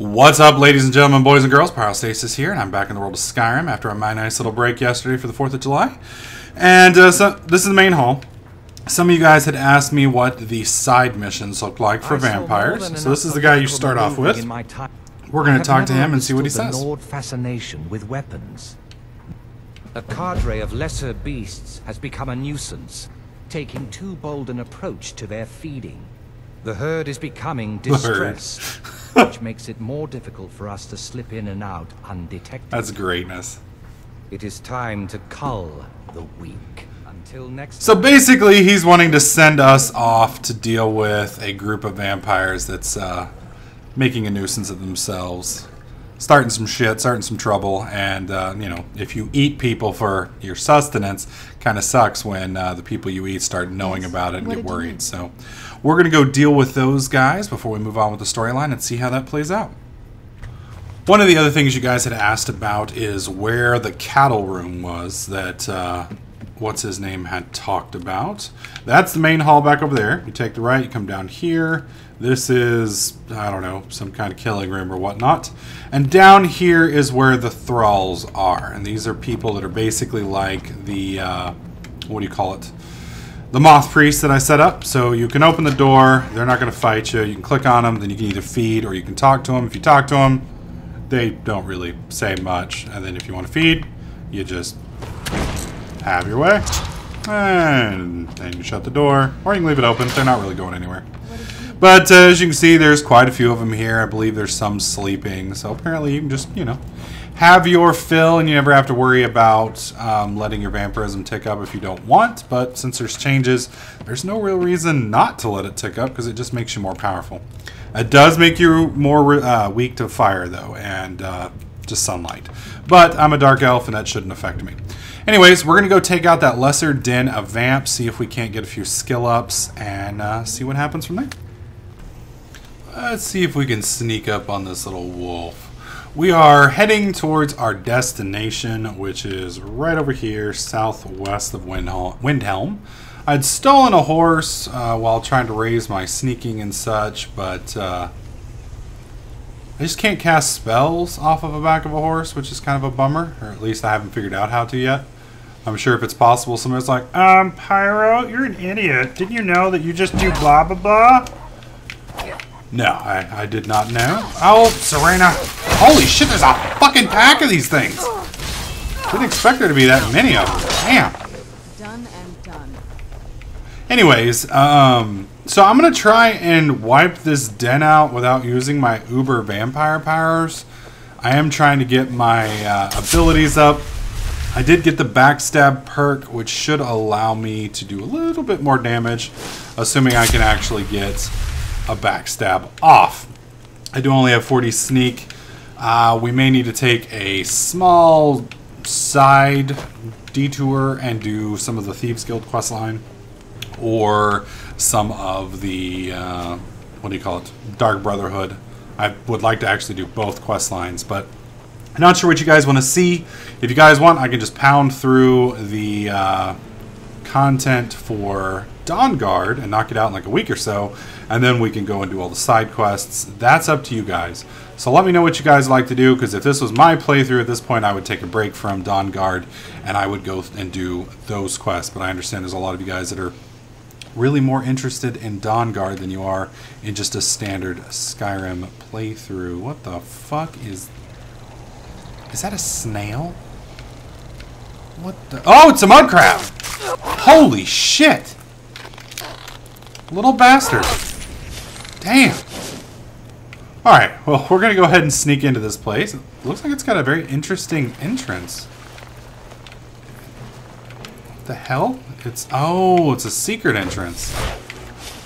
What's up, ladies and gentlemen, boys and girls? Pyrostasis here, and I'm back in the world of Skyrim after my nice little break yesterday for the 4th of July. And uh, so this is the main hall. Some of you guys had asked me what the side missions look like for vampires. So this is the guy you start off with. We're going to talk to him and see what he says. Nord fascination with weapons. A cadre of lesser beasts has become a nuisance, taking too bold an approach to their feeding. The herd is becoming distressed, which makes it more difficult for us to slip in and out undetected. That's greatness. It is time to cull the weak. Until next So basically, he's wanting to send us off to deal with a group of vampires that's uh, making a nuisance of themselves, starting some shit, starting some trouble, and uh, you know, if you eat people for your sustenance, kind of sucks when uh, the people you eat start knowing about it and What get worried. So we're gonna go deal with those guys before we move on with the storyline and see how that plays out. One of the other things you guys had asked about is where the cattle room was that uh, what's his name had talked about. That's the main hall back over there. You take the right, you come down here. This is, I don't know, some kind of killing room or whatnot. And down here is where the thralls are. And these are people that are basically like the, uh, what do you call it? the moth priest that I set up. So you can open the door. They're not going to fight you. You can click on them. Then you can either feed or you can talk to them. If you talk to them, they don't really say much. And then if you want to feed, you just have your way. And then you shut the door. Or you can leave it open. They're not really going anywhere. But uh, as you can see, there's quite a few of them here. I believe there's some sleeping. So apparently you can just, you know, have your fill and you never have to worry about um, letting your vampirism tick up if you don't want. But since there's changes, there's no real reason not to let it tick up because it just makes you more powerful. It does make you more uh, weak to fire, though, and uh, just sunlight. But I'm a dark elf and that shouldn't affect me. Anyways, we're going to go take out that lesser den of vamps, see if we can't get a few skill ups, and uh, see what happens from there. Let's see if we can sneak up on this little wolf. We are heading towards our destination, which is right over here, southwest of Windhelm. I'd stolen a horse uh, while trying to raise my sneaking and such, but uh, I just can't cast spells off of the back of a horse, which is kind of a bummer, or at least I haven't figured out how to yet. I'm sure if it's possible, somebody's like, um, Pyro, you're an idiot. Didn't you know that you just do blah blah blah? No, I, I did not know. Oh, Serana. Holy shit, there's a fucking pack of these things. Didn't expect there to be that many of them. Damn. Done and done. Anyways, um, so I'm going to try and wipe this den out without using my uber vampire powers. I am trying to get my uh, abilities up. I did get the backstab perk, which should allow me to do a little bit more damage, assuming I can actually get a backstab off. I do only have 40 sneak. Uh, we may need to take a small side detour and do some of the Thieves Guild quest line or some of the uh, what do you call it dark brotherhood i would like to actually do both quest lines but i'm not sure what you guys want to see if you guys want i can just pound through the uh, content for Dawnguard and knock it out in like a week or so and then we can go and do all the side quests that's up to you guys so let me know what you guys like to do because if this was my playthrough at this point i would take a break from Dawnguard and i would go and do those quests but i understand there's a lot of you guys that are really more interested in Dawnguard than you are in just a standard Skyrim playthrough. What the fuck is... Is that a snail? What the... Oh, it's a mud crab! Holy shit! Little bastard. Damn. Alright, well, we're gonna go ahead and sneak into this place. It looks like it's got a very interesting entrance. What the hell? It's oh, it's a secret entrance.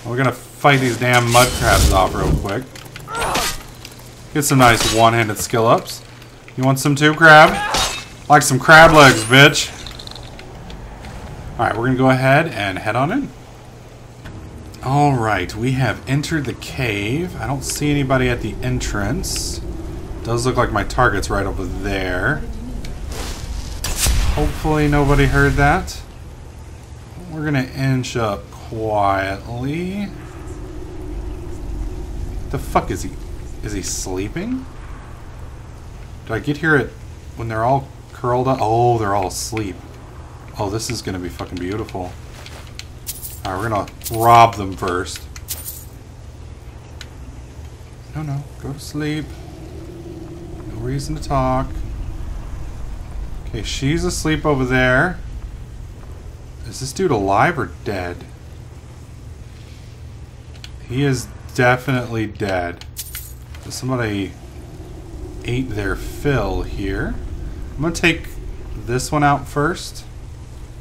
We're gonna fight these damn mud crabs off real quick. Get some nice one-handed skill ups. You want some too, crab? Like some crab legs, bitch. Alright, we're gonna go ahead and head on in. Alright, we have entered the cave. I don't see anybody at the entrance. Does look like my target's right over there. Hopefully nobody heard that. We're gonna inch up quietly. The fuck is he? Is he sleeping? Did I get here at when they're all curled up? Oh, they're all asleep. Oh, this is gonna be fucking beautiful. Alright, we're gonna rob them first. No, no, go to sleep. No reason to talk. Okay, she's asleep over there. Is this dude alive or dead? He is definitely dead. Somebody ate their fill here. I'm going to take this one out first,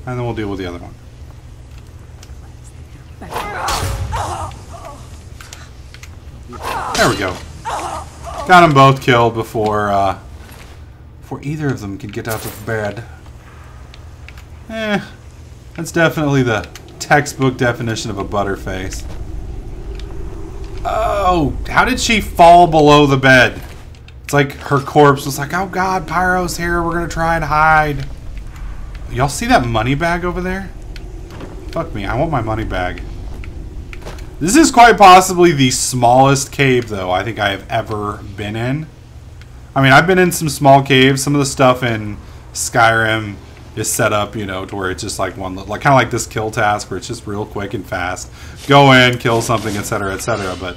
and then we'll deal with the other one. There we go. Got them both killed before, uh, before either of them could get out of bed. Eh, that's definitely the textbook definition of a butterface. Oh, how did she fall below the bed? It's like her corpse was like, oh god, Pyro's here, we're gonna try and hide. Y'all see that money bag over there? Fuck me, I want my money bag. This is quite possibly the smallest cave, though, I think I have ever been in. I mean, I've been in some small caves. Some of the stuff in Skyrim is set up, you know, to where it's just like one, like kind of like this kill task, where it's just real quick and fast. Go in, kill something, etc., etc. But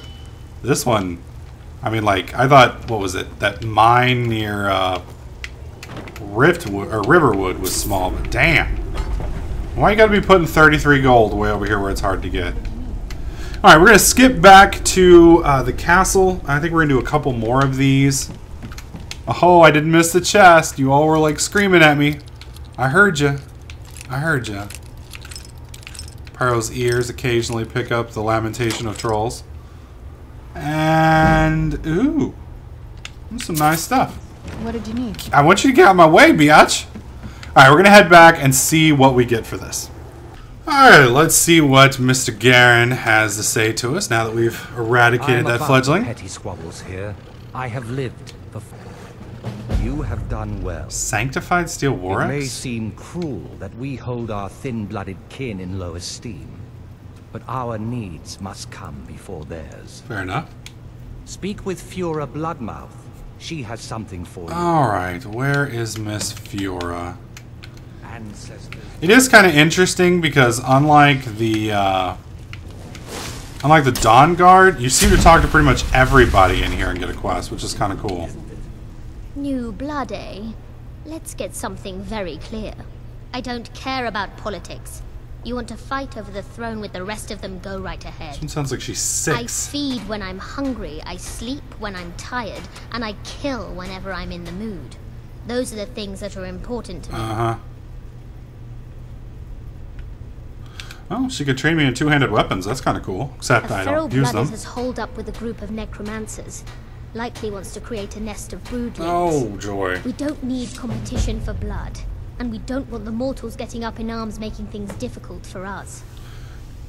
this one, I mean, like I thought, what was it? That mine near uh, Riftwood or Riverwood was small, but damn, why you got to be putting 33 gold way over here where it's hard to get? All right, we're gonna skip back to uh, the castle. I think we're gonna do a couple more of these. Oh, I didn't miss the chest. You all were like screaming at me. I heard you. I heard you. Pyro's ears occasionally pick up the lamentation of trolls. And, ooh, some nice stuff. What did you need? I want you to get out of my way, biatch. Alright, we're going to head back and see what we get for this. Alright, let's see what Mr. Garan has to say to us now that we've eradicated that fledgling. Petty squabbles here. I have lived before. You have done well. Sanctified Steel It may seem cruel that we hold our thin-blooded kin in low esteem, but our needs must come before theirs. Fair enough. Speak with Fura Bloodmouth. She has something for you. Alright, where is Miss Fiora? Ancestors. It is kind of interesting because unlike the uh, unlike the Dawnguard, you seem to talk to pretty much everybody in here and get a quest, which is kind of cool. New blood, eh? Let's get something very clear. I don't care about politics. You want to fight over the throne with the rest of them, go right ahead. It sounds like she's I feed when I'm hungry, I sleep when I'm tired, and I kill whenever I'm in the mood. Those are the things that are important to me. Uh Oh, she could train me in two-handed weapons. That's kind of cool. Except a I don't use blooded them. has holed up with a group of necromancers. Likely wants to create a nest of broodlings. Oh joy! We don't need competition for blood, and we don't want the mortals getting up in arms making things difficult for us.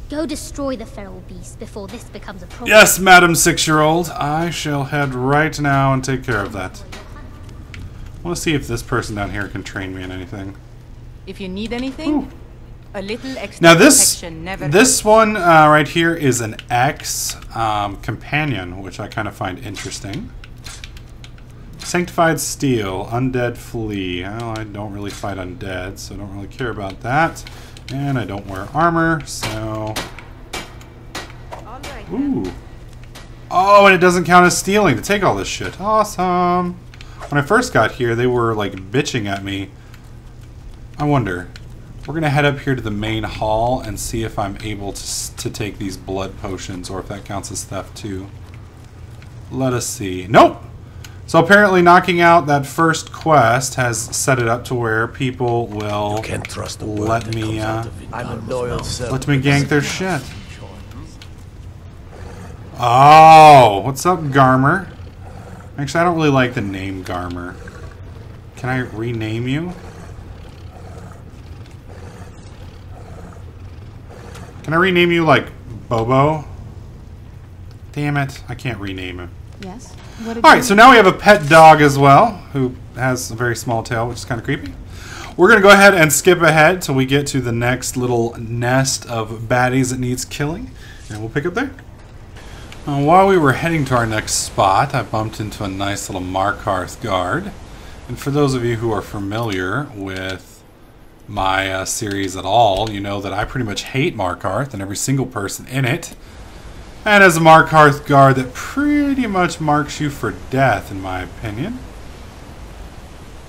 Go destroy the feral beast before this becomes a problem. Yes, Madam Six-Year-Old. I shall head right now and take care of that. I want to see if this person down here can train me in anything. If you need anything, a little extra Now this never this one uh, right here is an X um, companion, which I kind of find interesting. Sanctified Steel, Undead Flea. Well, I don't really fight undead, so I don't really care about that. And I don't wear armor, so... Right. Ooh. Oh, and it doesn't count as stealing to take all this shit. Awesome. When I first got here, they were like bitching at me. I wonder. We're gonna head up here to the main hall and see if I'm able to to take these blood potions, or if that counts as theft too. Let us see. Nope. So apparently, knocking out that first quest has set it up to where people will Can't trust the let me uh, I'm a loyal mouth. servant. let me gank their shit. Oh, what's up, Garmer? Actually, I don't really like the name Garmer. Can I rename you? Can I rename you like Bobo? Damn it, I can't rename him. Yes? Alright, so now we have a pet dog as well, who has a very small tail, which is kind of creepy. We're going to go ahead and skip ahead till we get to the next little nest of baddies that needs killing, and we'll pick up there. Uh, while we were heading to our next spot, I bumped into a nice little Markarth guard. And for those of you who are familiar with my uh, series at all, you know that I pretty much hate Markarth and every single person in it. And as a Markarth guard, that pretty much marks you for death, in my opinion.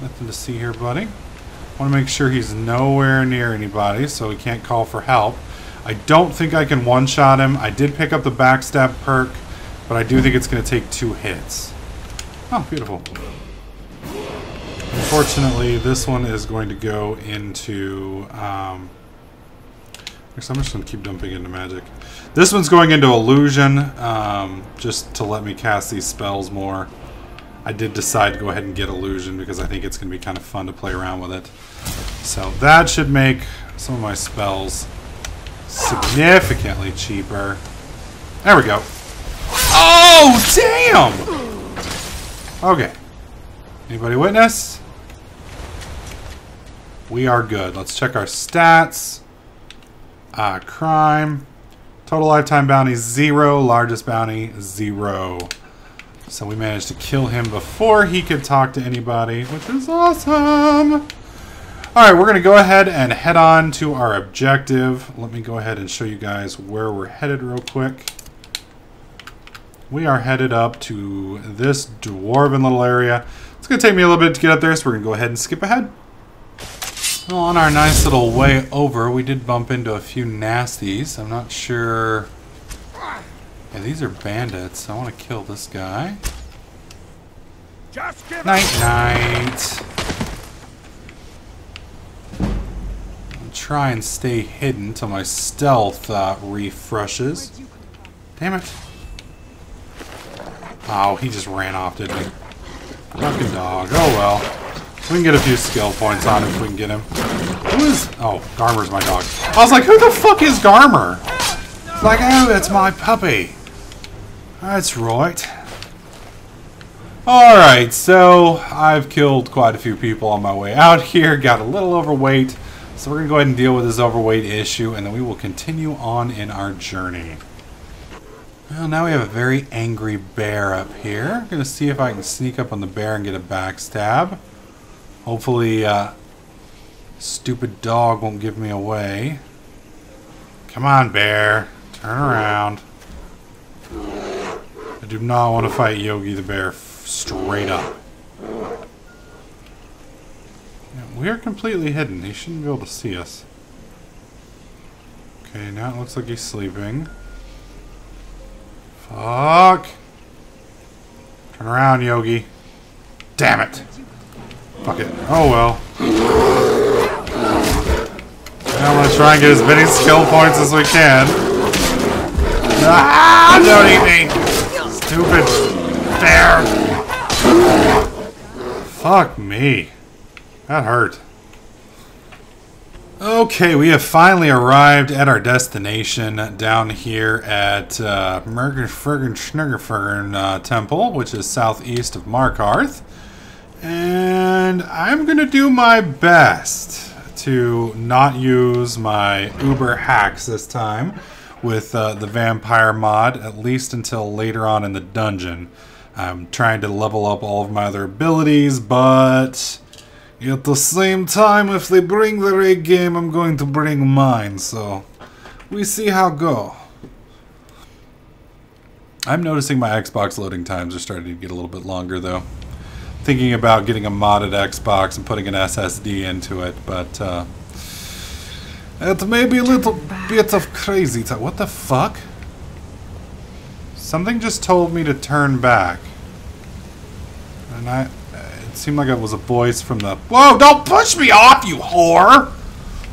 Nothing to see here, buddy. Want to make sure he's nowhere near anybody, so he can't call for help. I don't think I can one-shot him. I did pick up the backstab perk, but I do think it's going to take two hits. Oh, beautiful. Unfortunately, this one is going to go into... Um, I'm just going to keep dumping into magic. This one's going into illusion, um, just to let me cast these spells more. I did decide to go ahead and get illusion because I think it's going to be kind of fun to play around with it. So that should make some of my spells significantly cheaper. There we go. Oh, damn! Okay. Anybody witness? We are good. Let's check our stats. Uh, crime. Total lifetime bounty, zero. Largest bounty, zero. So we managed to kill him before he could talk to anybody, which is awesome. Alright, we're going to go ahead and head on to our objective. Let me go ahead and show you guys where we're headed real quick. We are headed up to this dwarven little area. It's going to take me a little bit to get up there, so we're going to go ahead and skip ahead. Well, on our nice little way over, we did bump into a few nasties. I'm not sure... Yeah, these are bandits. I want to kill this guy. Night, night. I'll try and stay hidden till my stealth uh, refreshes. Damn it. Oh, he just ran off, didn't he? Fucking dog. Oh well. We can get a few skill points on if we can get him. Who is... Oh, Garmer's my dog. I was like, who the fuck is Garmer? It's like, oh, that's my puppy. That's right. Alright, so I've killed quite a few people on my way out here. Got a little overweight. So we're going to go ahead and deal with this overweight issue, and then we will continue on in our journey. Well, now we have a very angry bear up here. I'm going to see if I can sneak up on the bear and get a backstab. Hopefully, uh, stupid dog won't give me away. Come on, bear. Turn around. I do not want to fight Yogi the bear straight up. we are completely hidden. He shouldn't be able to see us. Okay, now it looks like he's sleeping. Fuck! Turn around, Yogi. Damn it! Fuck it. Oh well. I'm gonna try and get as many skill points as we can. Ah! Don't eat me! Stupid bear! Fuck me. That hurt. Okay, we have finally arrived at our destination down here at uh, Mergenfergen uh, Temple, which is southeast of Markarth. And I'm going to do my best to not use my Uber hacks this time with uh, the vampire mod, at least until later on in the dungeon. I'm trying to level up all of my other abilities, but at the same time, if they bring the raid game, I'm going to bring mine, so we see how go. I'm noticing my Xbox loading times are starting to get a little bit longer, though thinking about getting a modded Xbox and putting an SSD into it, but uh, it may be a little bit of crazy time. What the fuck? Something just told me to turn back. And I... Seemed like it was a voice from the... Whoa, don't push me off, you whore!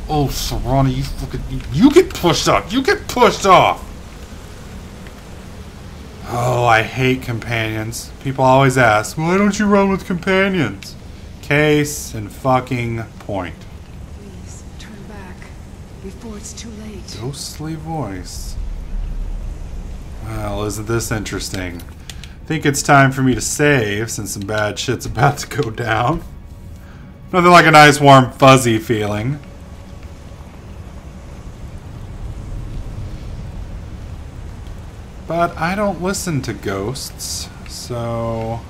Oh, Serana, you fucking... You get pushed off! You get pushed off! Oh, I hate companions. People always ask, why don't you run with companions? Case and fucking point. Please, turn back before it's too late. Ghostly voice. Well, isn't this interesting? Think it's time for me to save since some bad shit's about to go down. Nothing like a nice warm fuzzy feeling. But I don't listen to ghosts, so...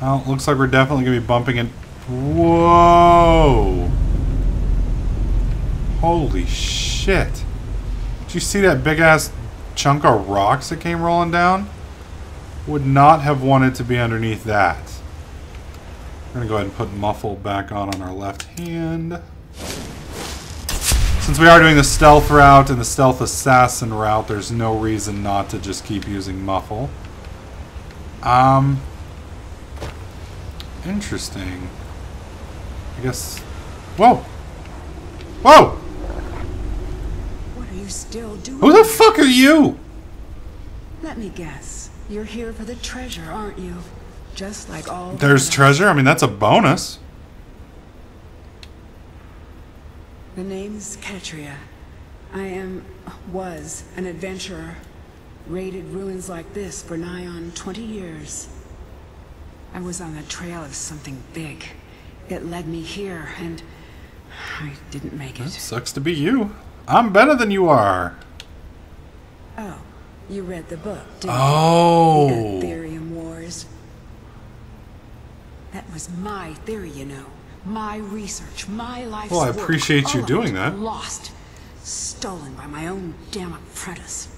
Well, looks like we're definitely going to be bumping in... Whoa! Holy shit. Did you see that big-ass chunk of rocks that came rolling down? Would not have wanted to be underneath that. We're going to go ahead and put muffle back on on our left hand. Since we are doing the stealth route and the stealth assassin route, there's no reason not to just keep using muffle. Um, interesting. I guess. Whoa! Whoa! What are you still doing? Who the fuck are you? Let me guess. You're here for the treasure, aren't you? Just like all the There's others. treasure. I mean, that's a bonus. The name's Katria. I am, was, an adventurer. Raided ruins like this for nigh on 20 years. I was on the trail of something big. It led me here, and I didn't make it. Sucks to be you. I'm better than you are. Oh, you read the book, didn't Oh. you? The Aetherium Wars. That was my theory, you know. My research, my life's Well, I work, appreciate you all of doing that. Lost. Stolen by my own damn apprentice.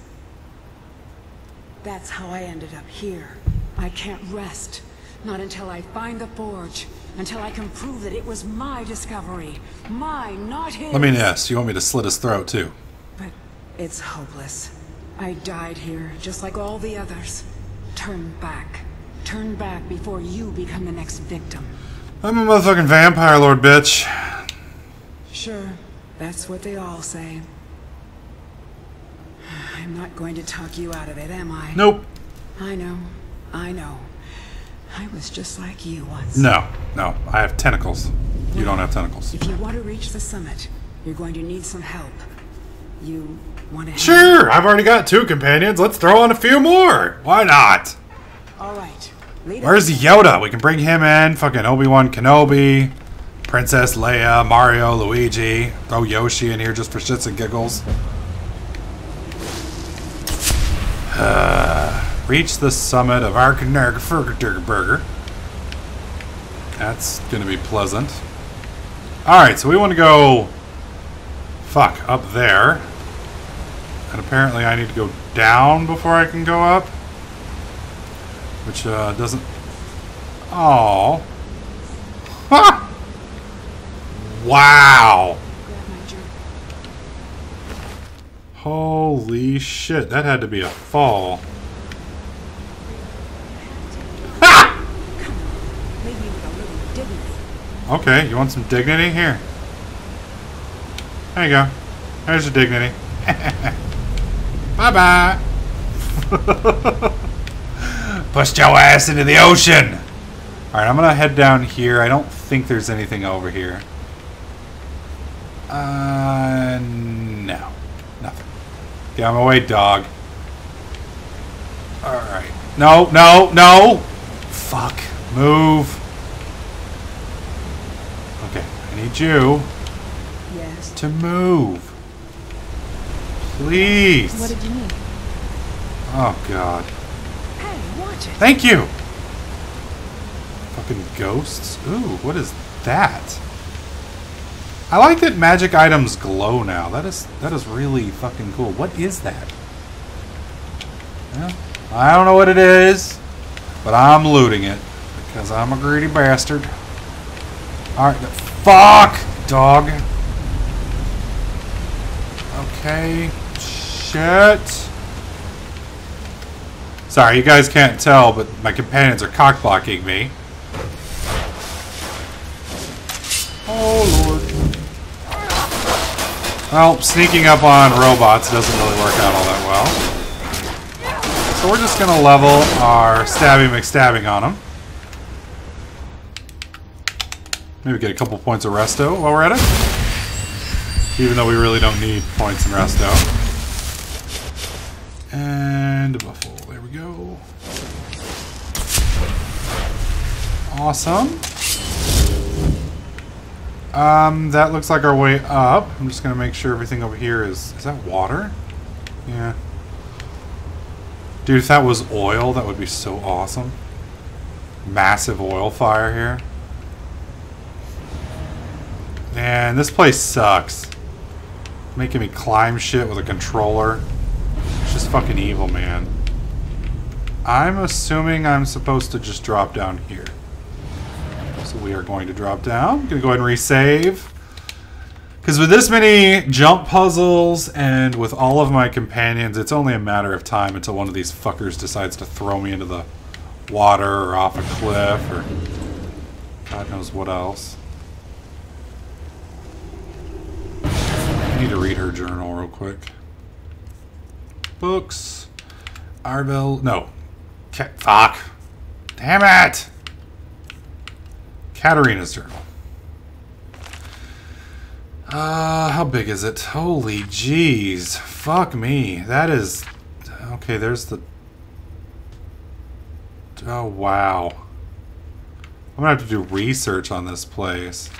That's how I ended up here. I can't rest. Not until I find the forge. Until I can prove that it was my discovery. Mine, not his. Let me guess. You want me to slit his throat, too? But it's hopeless. I died here, just like all the others. Turn back. Turn back before you become the next victim. I'm a motherfucking vampire lord, bitch. Sure, that's what they all say. I'm not going to talk you out of it, am I? Nope. I know. I know. I was just like you once. No. No. I have tentacles. You don't have tentacles. If you want to reach the summit, you're going to need some help. You want to help? Sure. I've already got two companions. Let's throw on a few more. Why not? All right. Where's Yoda? We can bring him in. Fucking Obi-Wan Kenobi. Princess Leia, Mario, Luigi. Throw Yoshi in here just for shits and giggles. Uh, reach the summit of Arkanargafergaburger. That's gonna be pleasant. Alright, so we want to go... Fuck, up there. And apparently I need to go down before I can go up. Which uh, doesn't... Oh. Ha! Wow. Holy shit, that had to be a fall. Ha! Maybe with a little dignity. Okay, you want some dignity? Here. There you go. There's your dignity. bye bye. Pushed your ass into the ocean. Alright, I'm gonna head down here. I don't think there's anything over here. Uh, no. Nothing. Get out my way, dog. Alright. No, no, no! Fuck. Move. Okay, I need you Yes. to move. Please. What did you need? Oh, God. Hey, watch it. Thank you! Fucking ghosts. Ooh, what is that? I like that magic items glow now. That is that is really fucking cool. What is that? Well, I don't know what it is, but I'm looting it because I'm a greedy bastard. All right, fuck, dog. Okay, shit. Sorry, you guys can't tell, but my companions are cock blocking me. Oh lord. Well, sneaking up on robots doesn't really work out all that well. So we're just gonna level our stabby McStabbing on them. Maybe get a couple points of resto while we're at it. Even though we really don't need points in resto. And a buffalo. There we go. Awesome. Um, that looks like our way up. I'm just gonna make sure everything over here is... Is that water? Yeah. Dude, if that was oil, that would be so awesome. Massive oil fire here. Man, this place sucks. Making me climb shit with a controller. It's just fucking evil, man. I'm assuming I'm supposed to just drop down here. So we are going to drop down. I'm going to go ahead and resave. Because with this many jump puzzles and with all of my companions, it's only a matter of time until one of these fuckers decides to throw me into the water or off a cliff or God knows what else. Need to read her journal real quick. Books. Arbel. No. Fuck. Damn it! Katarina's journal. Uh, how big is it? Holy jeez. Fuck me. That is... Okay, there's the... Oh, wow. I'm gonna have to do research on this place.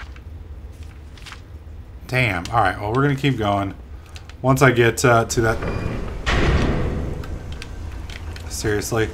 Damn. Alright, well, we're gonna keep going. Once I get uh, to that... Seriously?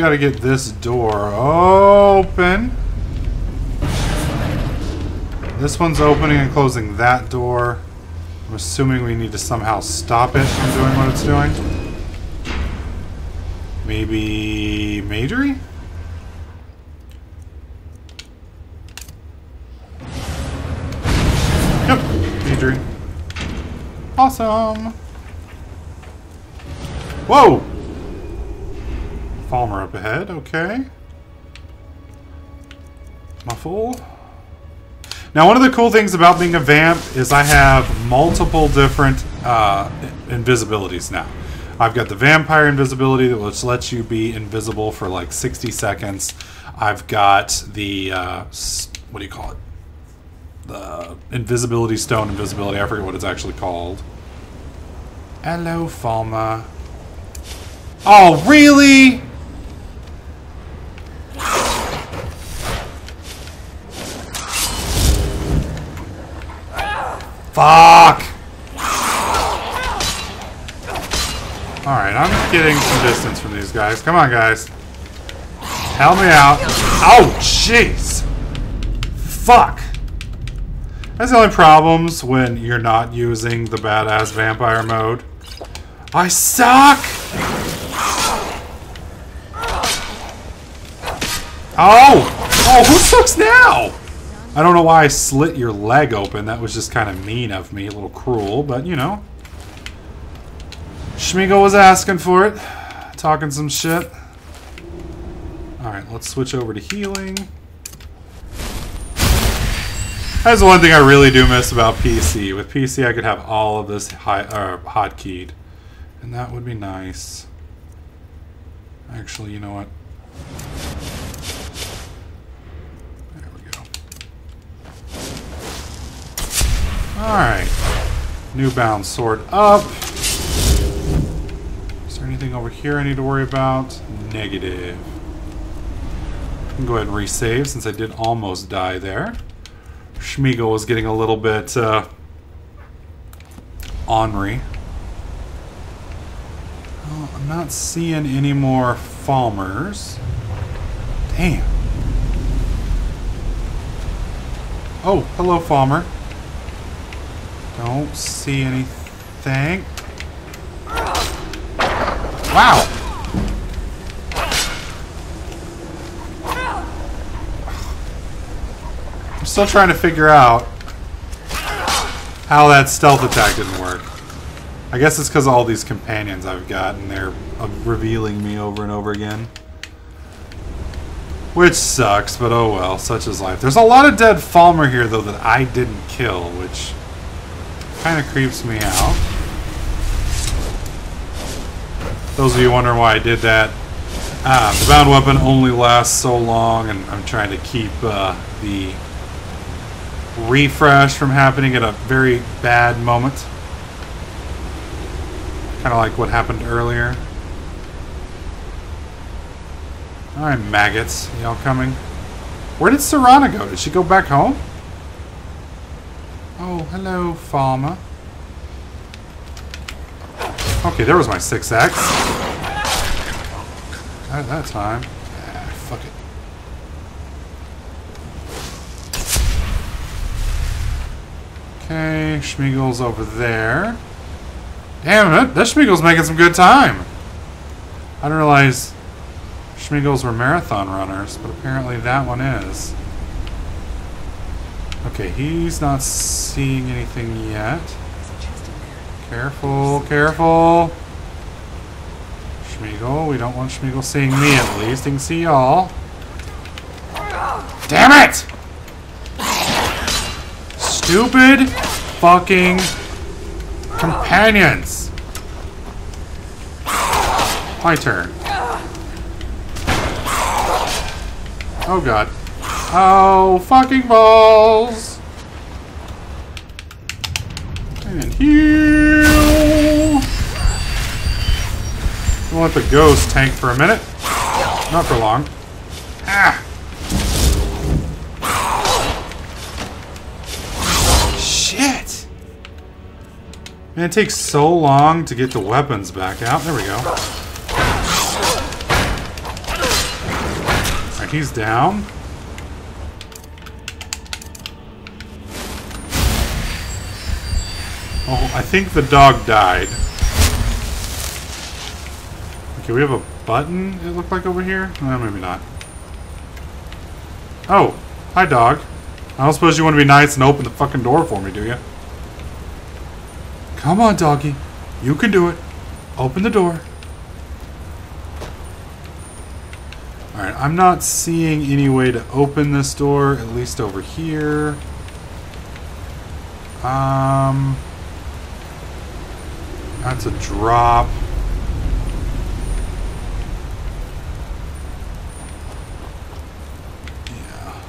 Got to get this door open. This one's opening and closing that door. I'm assuming we need to somehow stop it from doing what it's doing. Maybe Majory? Yep, Majory. Awesome. Whoa! Falmer up ahead, okay. Muffle. Now, one of the cool things about being a vamp is I have multiple different uh, invisibilities now. I've got the vampire invisibility, which lets you be invisible for like 60 seconds. I've got the, uh, what do you call it? The invisibility stone invisibility. I forget what it's actually called. Hello, Falma. Oh, really? Fuck! Alright, I'm getting some distance from these guys. Come on, guys. Help me out. Oh, jeez! Fuck! That's the only problems when you're not using the badass vampire mode. I suck! Oh! Oh, who sucks now? I don't know why I slit your leg open. That was just kind of mean of me. A little cruel, but you know. Schmigo was asking for it. Talking some shit. Alright, let's switch over to healing. That's the one thing I really do miss about PC. With PC, I could have all of this high, uh, hotkeyed. And that would be nice. Actually, you know what? There we go. Alright. New bound sword up. Is there anything over here I need to worry about? Negative. I can go ahead and resave since I did almost die there. Schmiegel was getting a little bit uh, ornery. Oh, I'm not seeing any more Falmers. Damn. Oh, hello, Falmer. Don't see anything. Wow. I'm still trying to figure out how that stealth attack didn't work. I guess it's because all these companions I've got and they're uh, revealing me over and over again. Which sucks, but oh well, such is life. There's a lot of dead Falmer here, though, that I didn't kill, which kind of creeps me out. Those of you wondering why I did that, Ah, the bound weapon only lasts so long, and I'm trying to keep uh, the refresh from happening at a very bad moment. Kind of like what happened earlier. Alright, maggots. Y'all coming? Where did Serana go? Did she go back home? Oh, hello, farmer. Okay, there was my 6X. At that time. Ah, fuck it. Okay, Schmiegel's over there. Damn it, that Schmiegel's making some good time. I didn't realize Schmiegels were marathon runners, but apparently that one is. Okay, he's not seeing anything yet. Careful, careful. Schmiegel, we don't want Schmiegel seeing me at least. He can see y'all. Damn it! Stupid fucking companions. My turn. Oh god. Oh, fucking balls! And heal! We'll let the ghost tank for a minute. Not for long. Ah! Shit! Man, it takes so long to get the weapons back out. There we go. Alright, he's down. Oh, I think the dog died. Okay, we have a button, it looked like, over here? No, maybe not. Oh, hi, dog. I don't suppose you want to be nice and open the fucking door for me, do you? Come on, doggy. You can do it. Open the door. Alright, I'm not seeing any way to open this door, at least over here. Um... That's a drop. Yeah.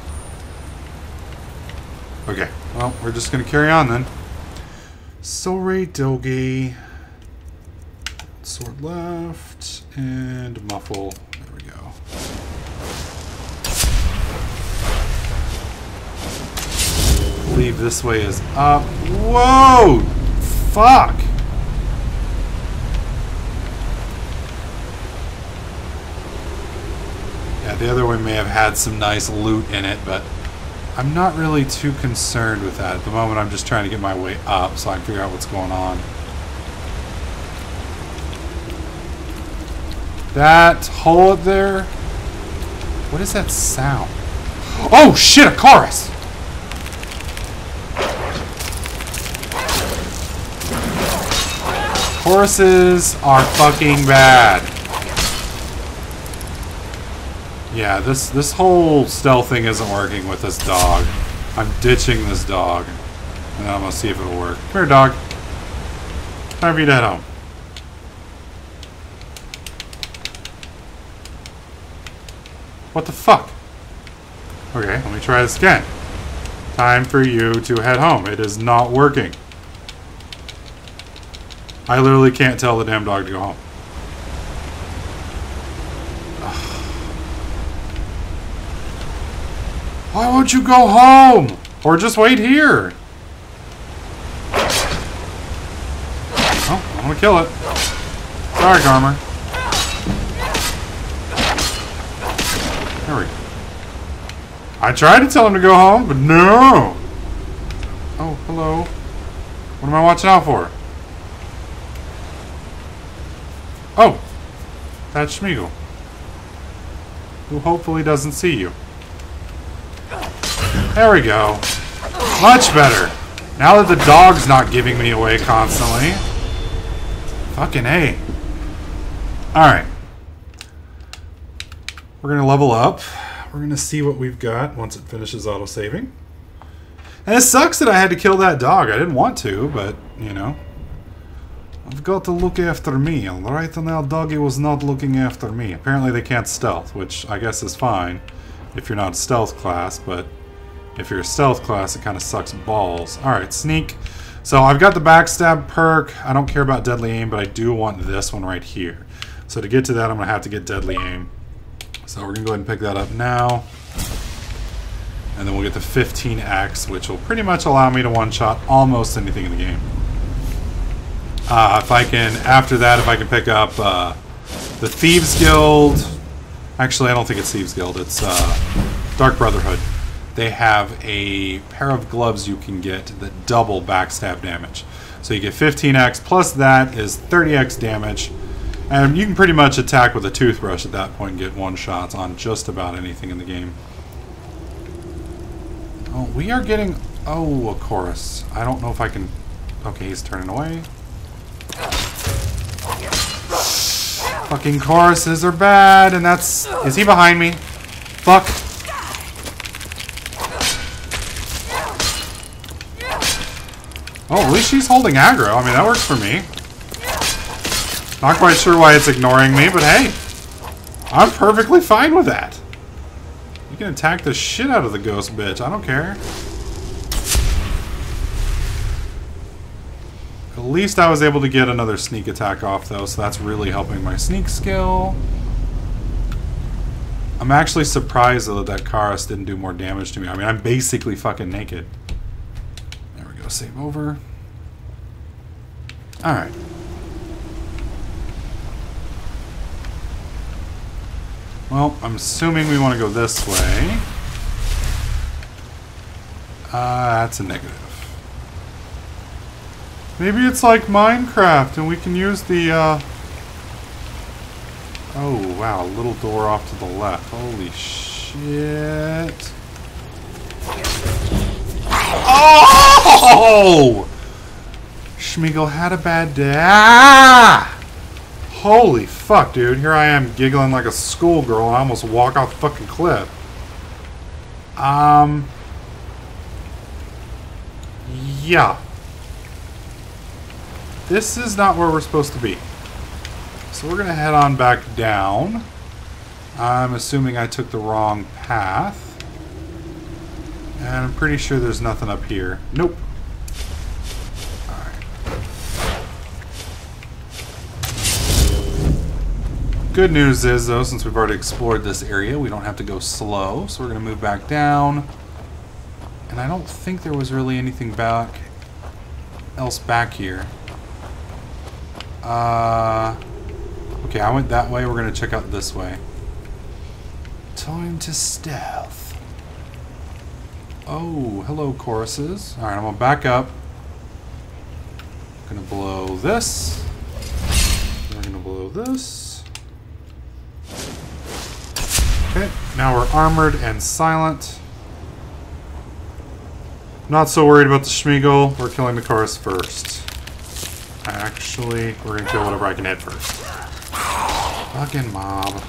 Okay, well, we're just going to carry on then. Sorey Dogi. Sword left. And muffle. There we go. Leave this way is up. Whoa! Fuck! The other one may have had some nice loot in it, but I'm not really too concerned with that. At the moment, I'm just trying to get my way up so I can figure out what's going on. That hole up there? What is that sound? Oh shit, a Chaurus! Chauruses are fucking bad. Yeah, this this whole stealth thing isn't working with this dog. I'm ditching this dog. And I'm gonna see if it'll work. Come here, dog. Time for you to head home. What the fuck? Okay, let me try this again. Time for you to head home. It is not working. I literally can't tell the damn dog to go home. Why won't you go home? Or just wait here? Oh, I'm gonna kill it. Sorry, Garmer. There we go. I tried to tell him to go home, but no! Oh, hello. What am I watching out for? Oh! That's Schmiegel. Who hopefully doesn't see you. There we go. Much better. Now that the dog's not giving me away constantly. Fucking A. Alright. We're going to level up. We're going to see what we've got once it finishes auto-saving. And it sucks that I had to kill that dog. I didn't want to, but, you know. I've got to look after me, and right now Doggy was not looking after me. Apparently they can't stealth, which I guess is fine if you're not stealth class, but if you're a stealth class, it kind of sucks balls. Alright, sneak. So I've got the backstab perk. I don't care about deadly aim, but I do want this one right here. So to get to that, I'm going to have to get deadly aim. So we're going to go ahead and pick that up now. And then we'll get the 15x, which will pretty much allow me to one-shot almost anything in the game. Uh, if I can, after that, if I can pick up uh, the Thieves Guild. Actually, I don't think it's Thieves Guild. It's uh, Dark Brotherhood. They have a pair of gloves you can get that double backstab damage. So you get 15x plus that is 30x damage. And you can pretty much attack with a toothbrush at that point and get one shots on just about anything in the game. Oh, we are getting... Oh, a Chaurus. I don't know if I can... Okay, he's turning away. Fucking Chauruses are bad, and that's... Is he behind me? Fuck. Oh, at least she's holding aggro. I mean, that works for me. Not quite sure why it's ignoring me, but hey. I'm perfectly fine with that. You can attack the shit out of the ghost bitch. I don't care. At least I was able to get another sneak attack off, though, so that's really helping my sneak skill. I'm actually surprised, though, that Chaurus didn't do more damage to me. I mean, I'm basically fucking naked. Save over. Alright. Well, I'm assuming we want to go this way. Uh, that's a negative. Maybe it's like Minecraft and we can use the, uh... Oh, wow, a little door off to the left. Holy shit. Oh! Schmiegel had a bad day. Ah! Holy fuck, dude. Here I am giggling like a schoolgirl I almost walk off the fucking cliff. Um... Yeah. This is not where we're supposed to be. So we're going to head on back down. I'm assuming I took the wrong path. And I'm pretty sure there's nothing up here. Nope. Good news is, though, since we've already explored this area, we don't have to go slow. So we're going to move back down. And I don't think there was really anything back else back here. Uh, okay, I went that way. We're going to check out this way. Time to stealth. Oh, hello, Chauruses. Alright, I'm going to back up. Going to blow this. We're to blow this. Okay, now we're armored and silent. Not so worried about the Schmiegel. We're killing the Chaurus first. Actually, we're gonna kill whatever I can hit first. Fucking mob.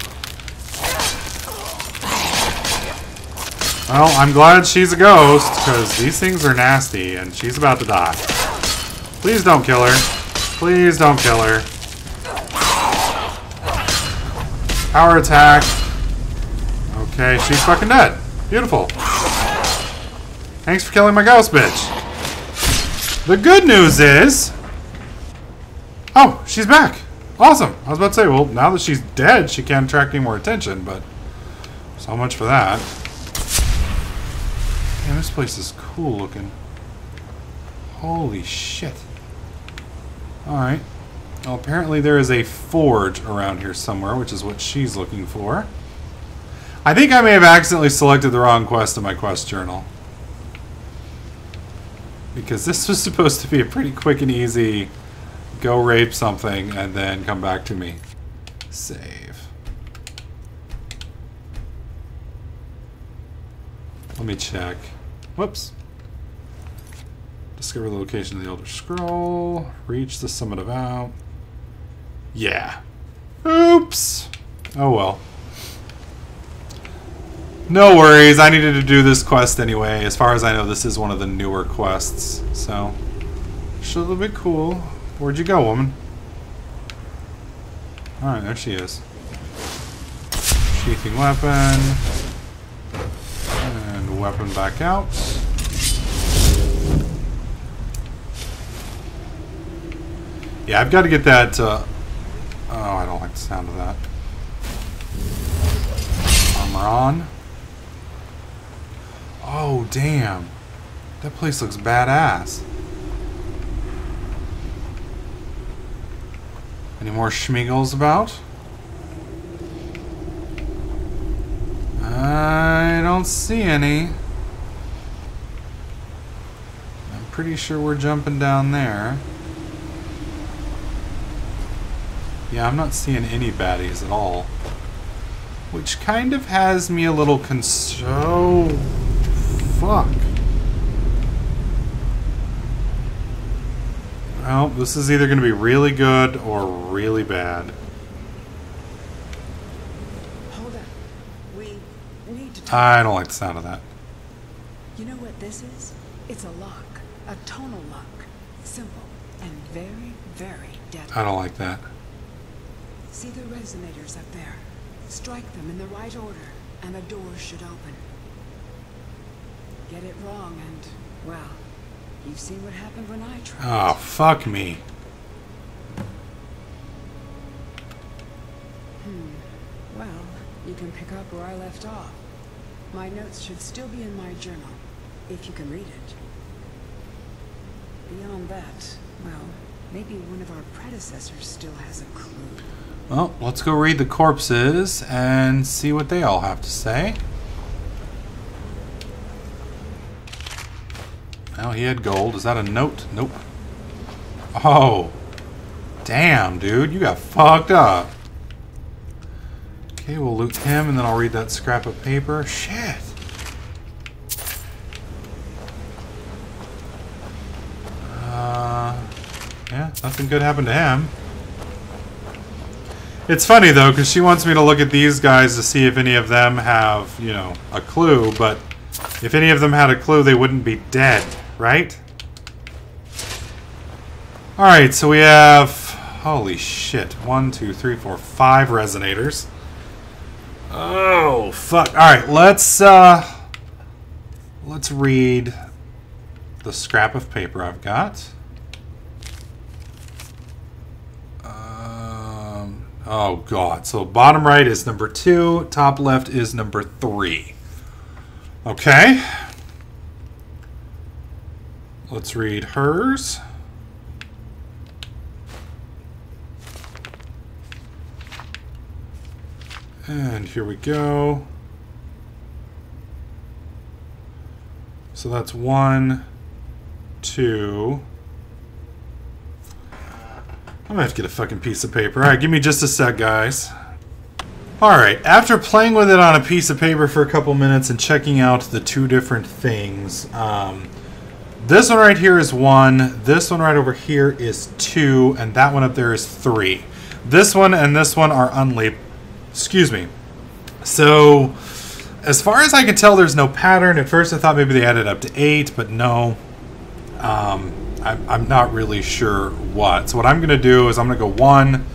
Well, I'm glad she's a ghost, because these things are nasty, and she's about to die. Please don't kill her. Please don't kill her. Power attack. Okay, she's fucking dead. Beautiful. Thanks for killing my ghost bitch. The good news is... Oh, she's back. Awesome. I was about to say, well, now that she's dead, she can't attract any more attention, but... So much for that. This place is cool looking. Holy shit. Alright. Well, apparently there is a forge around here somewhere, which is what she's looking for. I think I may have accidentally selected the wrong quest in my quest journal. Because this was supposed to be a pretty quick and easy go rape something and then come back to me. Save. Let me check. Whoops. Discover the location of the Elder Scroll. Reach the Summit of Out. Yeah. Oops. Oh well. No worries, I needed to do this quest anyway. As far as I know, this is one of the newer quests, so... Should be cool. Where'd you go, woman? Alright, there she is. Sheathing weapon. Weapon back out. Yeah, I've got to get that. Uh, oh, I don't like the sound of that. Armor on. Oh, damn. That place looks badass. Any more schmiegels about? I don't see any. I'm pretty sure we're jumping down there. Yeah, I'm not seeing any baddies at all. Which kind of has me a little concerned. Oh, fuck. Well, this is either going to be really good or really bad. Hold up. We need to talk. I don't like the sound of that. You know what this is? It's a lock. A tonal lock. Simple and very, very deadly. I don't like that. See the resonators up there? Strike them in the right order, and a door should open. Get it wrong, and, well, you've seen what happened when I tried. Oh, fuck me. Hmm. Well, you can pick up where I left off. My notes should still be in my journal, if you can read it. Beyond that, well, maybe one of our predecessors still has a clue. Well, let's go read the corpses and see what they all have to say. Well, he had gold. Is that a note? Nope. Oh. Damn, dude. You got fucked up. Okay, we'll loot him and then I'll read that scrap of paper. Shit. Uh, yeah, nothing good happened to him. It's funny though, because she wants me to look at these guys to see if any of them have, you know, a clue, but if any of them had a clue, they wouldn't be dead, right? Alright, so we have, holy shit, one, two, three, four, five resonators. Oh, fuck. Alright, let's, uh, let's read the scrap of paper I've got. Um, oh god. So bottom right is number two, top left is number three. Okay. Let's read hers. And here we go. So that's one, two. I'm gonna have to get a fucking piece of paper. Alright, give me just a sec, guys. Alright, after playing with it on a piece of paper for a couple minutes and checking out the two different things, um, this one right here is one, this one right over here is two, and that one up there is three. This one and this one are unlabeled. Excuse me. So, as far as I can tell, there's no pattern. At first, I thought maybe they added up to eight, but no. Um, I'm, I'm not really sure what. So what I'm going to do is I'm going to go one,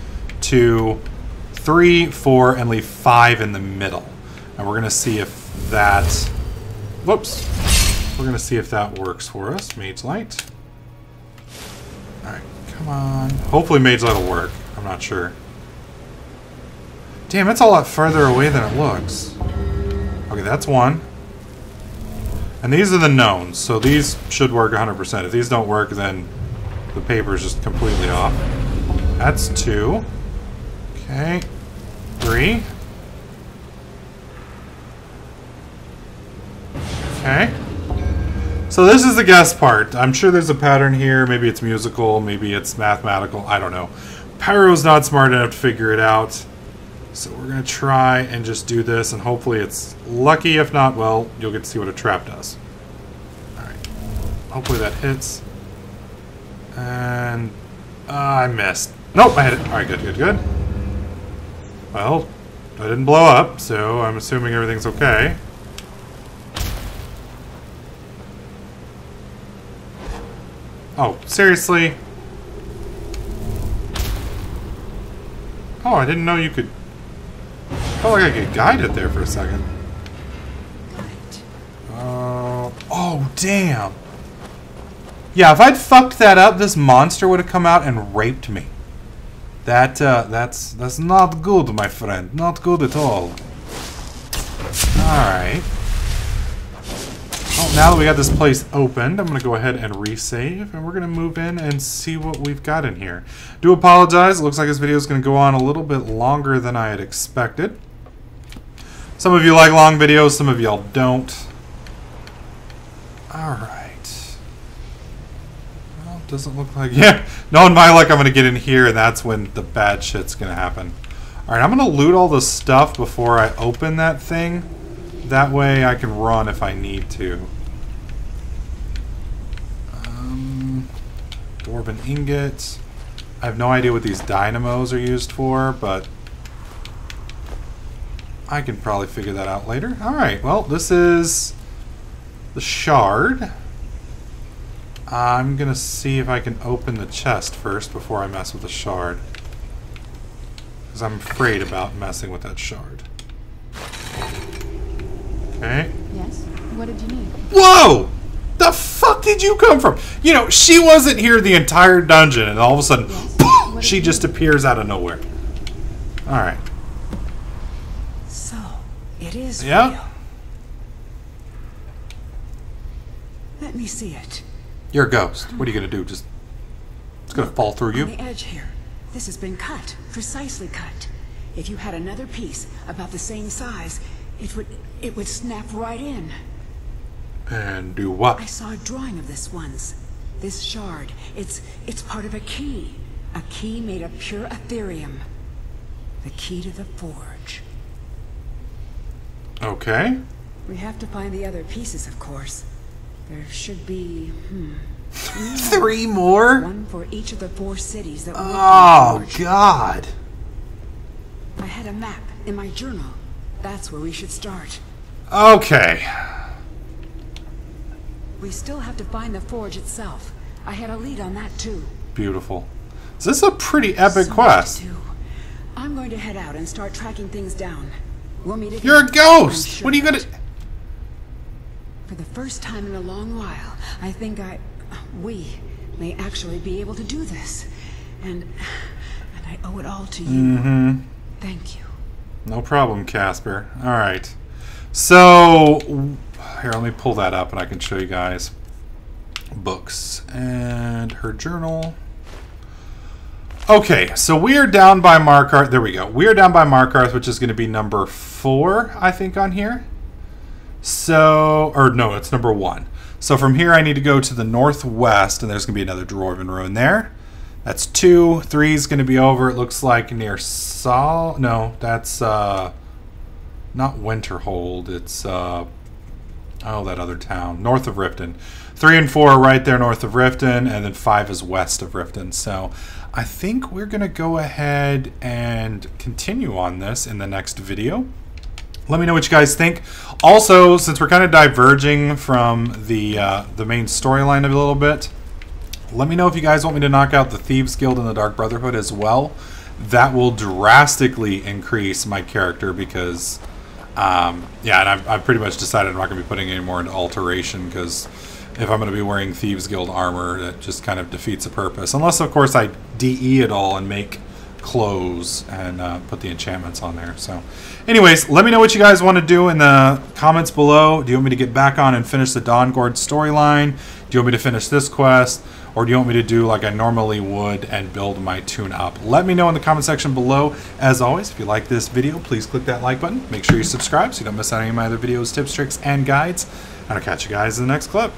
two, three, four, and leave five in the middle. And we're going to see if that... Whoops. We're going to see if that works for us. Mage Light. Alright, come on. Hopefully Mage Light will work. I'm not sure. Damn, it's a lot further away than it looks. Okay, that's one. And these are the knowns, so these should work 100%. If these don't work, then the paper is just completely off. That's two. Okay. Three. Okay. So this is the guess part. I'm sure there's a pattern here. Maybe it's musical, maybe it's mathematical. I don't know. Pyro's not smart enough to figure it out. So we're going to try and just do this, and hopefully it's lucky. If not, well, you'll get to see what a trap does. Alright. Hopefully that hits. And... Uh, I missed. Nope, I hit it. Alright, good, good, good. Well, I didn't blow up, so I'm assuming everything's okay. Oh, seriously? Oh, I didn't know you could... felt like I could guide it there for a second. Uh, oh, damn. Yeah, if I'd fucked that up, this monster would have come out and raped me. That, uh, that's, that's not good, my friend. Not good at all. Alright. Well, now that we got this place opened, I'm going to go ahead and resave, and we're going to move in and see what we've got in here. Do apologize, it looks like this video is going to go on a little bit longer than I had expected. Some of you like long videos, some of y'all don't. Alright. Well, doesn't look like... Yeah, knowing my luck, I'm going to get in here, and that's when the bad shit's going to happen. Alright, I'm going to loot all the stuff before I open that thing. That way I can run if I need to. Um, Dwarven ingots. I have no idea what these dynamos are used for, but I can probably figure that out later. Alright, well, this is the shard. I'm going to see if I can open the chest first before I mess with the shard. Because I'm afraid about messing with that shard. Okay. Yes? What did you need? Whoa! The fuck did you come from? You know, she wasn't here the entire dungeon, and all of a sudden, Yes. she just appears out of nowhere. Alright. Is Yeah. real. Let me see it. You're a ghost. What are you gonna do? Just. It's gonna fall through On you? the edge here. This has been cut, precisely cut. If you had another piece about the same size, it would it would snap right in. And do what? I saw a drawing of this once. This shard, it's it's part of a key. A key made of pure Aetherium. The key to the forge. Okay. We have to find the other pieces, of course. There should be, hmm, Three more? one for each of the four cities that were in the Oh. God. I had a map in my journal. That's where we should start. Okay. We still have to find the forge itself. I had a lead on that too. Beautiful. So this is a pretty epic So quest. I'm going to head out and start tracking things down. We'll meet again. You're a ghost! sure What are you gonna. For the first time in a long while, I think I, we, may actually be able to do this, and and I owe it all to you. Mm-hmm. Thank you. No problem, Casper. Alright. So, here, let me pull that up and I can show you guys. Books and her journal. Okay, so we are down by Markarth. There we go. We are down by Markarth, which is going to be number four, I think, on here. So, or no, it's number one. So from here, I need to go to the northwest, and there's going to be another Dwarven ruin there. That's two. Three is going to be over, it looks like, near Sol. No, that's uh, not Winterhold. It's, uh, oh, that other town. North of Riften. Three and four are right there north of Riften, and then five is west of Riften. So I think we're going to go ahead and continue on this in the next video. Let me know what you guys think. Also, since we're kind of diverging from the uh, the main storyline a little bit, let me know if you guys want me to knock out the Thieves Guild and the Dark Brotherhood as well. That will drastically increase my character because, um, yeah, and I've, I've pretty much decided I'm not going to be putting any more into alteration because if I'm going to be wearing Thieves Guild armor, that just kind of defeats the purpose. Unless, of course, I DE it all and make clothes and uh, put the enchantments on there. So, anyways, let me know what you guys want to do in the comments below. Do you want me to get back on and finish the Dawnguard storyline? Do you want me to finish this quest? Or do you want me to do like I normally would and build my tune up? Let me know in the comment section below. As always, if you like this video, please click that like button. Make sure you subscribe so you don't miss out on any of my other videos, tips, tricks, and guides. And I'll catch you guys in the next clip.